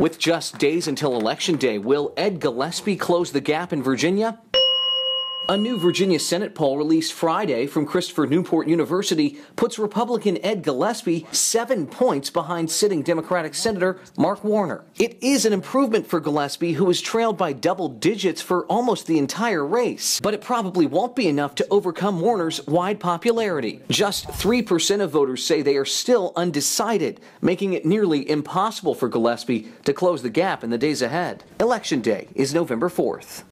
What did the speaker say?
With just days until Election Day, will Ed Gillespie close the gap in Virginia? A new Virginia Senate poll released Friday from Christopher Newport University puts Republican Ed Gillespie seven points behind sitting Democratic Senator Mark Warner. It is an improvement for Gillespie, who was trailed by double digits for almost the entire race, but it probably won't be enough to overcome Warner's wide popularity. Just 3% of voters say they are still undecided, making it nearly impossible for Gillespie to close the gap in the days ahead. Election Day is November 4th.